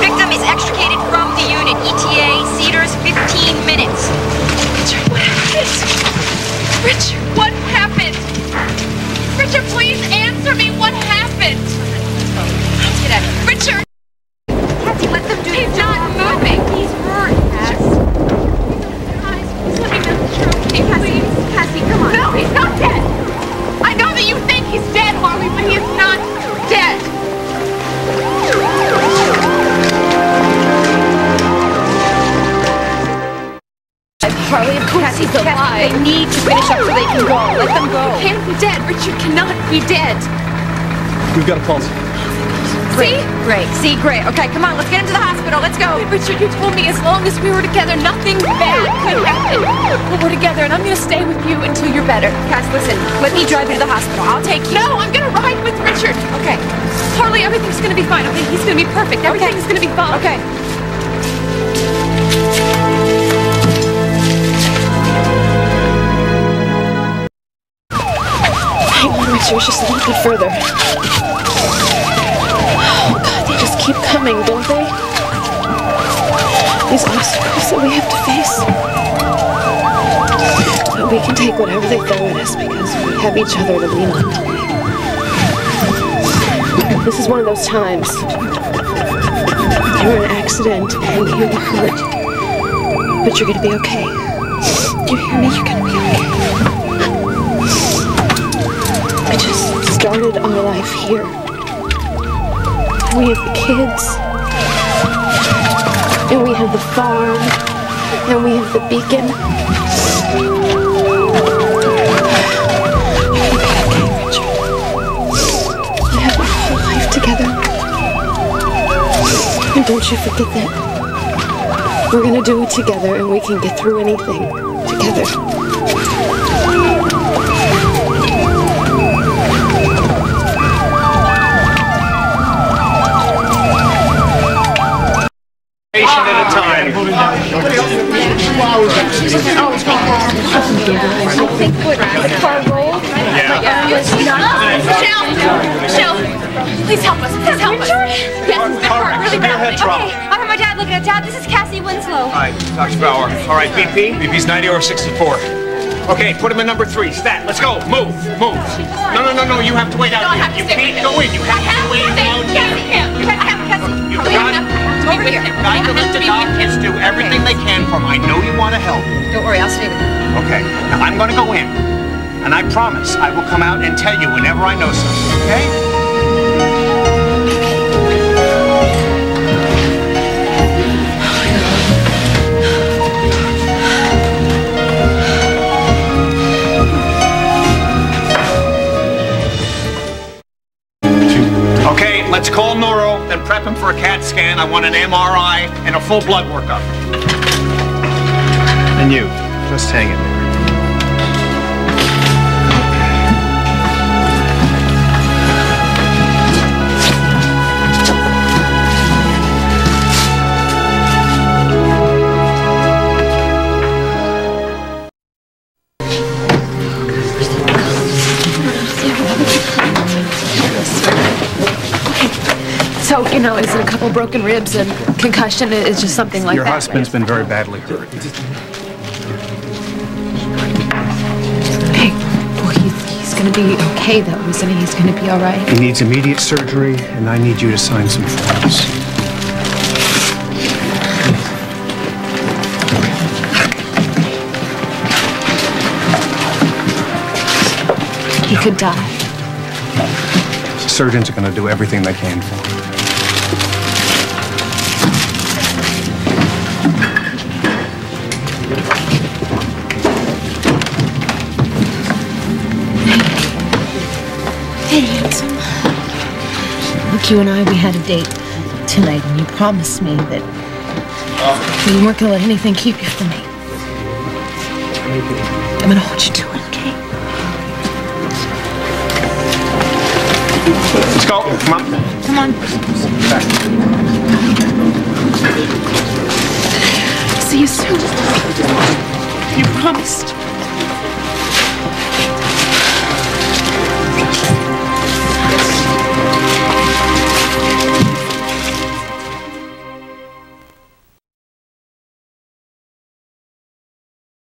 Victim is extricated from the unit. ETA, Cedars, 15 minutes. Richard, what happened? Richard, what Harley, of course he's alive. They need to finish up so they can go. Let them go. He can't be dead. Richard cannot be dead. We've got a pulse. See? Great. See, great. Okay, come on, let's get him to the hospital. Let's go. Richard, you told me as long as we were together, nothing bad could happen. But we're together, and I'm gonna stay with you until you're better. Cass, listen. Let me drive you to the hospital. I'll take you. No, I'm gonna ride with Richard. Okay. Harley, everything's gonna be fine. Okay, he's gonna be perfect. Everything's gonna be fine. Okay. Hang on, Richard, just a little bit further. Oh God, they just keep coming, don't they? These obstacles that we have to face. But we can take whatever they throw at us because we have each other to lean on. This is one of those times. You were in an accident and you were hurt. But you're gonna be okay. You hear me? You're gonna be okay. I just started our life here. We have the kids, and we have the farm, and we have the beacon. We have our whole life together. And don't you forget that. We're gonna do it together, and we can get through anything together. A time. Michelle! Michelle! Please help us. Please help us. Yes, it's hurt really badly. Okay. I heard my dad looking at Dad. This is Cassie Winslow. All right, Dr. Bauer. All right, BP? BP's 90 or 64. Okay, put him in number three. Stat, let's go. Move, move. No, no, no, no, you have to wait out No, here. You can't go in. You I have have to wait out here. Cassie, You've got I to Over here. I have to be help. Don't worry, I'll stay with you. Okay, now I'm going to go in. And I promise I will come out and tell you whenever I know something, okay? Okay, let's call Neuro, then prep him for a CAT scan. I want an MRI and a full blood workup. And you, just hang in there. So, you know, is it a couple broken ribs and concussion? Is just something like Your that? husband's been very badly hurt. He's, he's gonna be okay, though, isn't he? He's gonna be all right. He needs immediate surgery, and I need you to sign some forms. He could die. Surgeons are going to do everything they can for him. Handsome. Look, you and I, we had a date tonight, and you promised me that you weren't gonna let anything keep you from me. I'm gonna hold you to it, okay? Let's go. Come on. Come on. See you soon. You promised.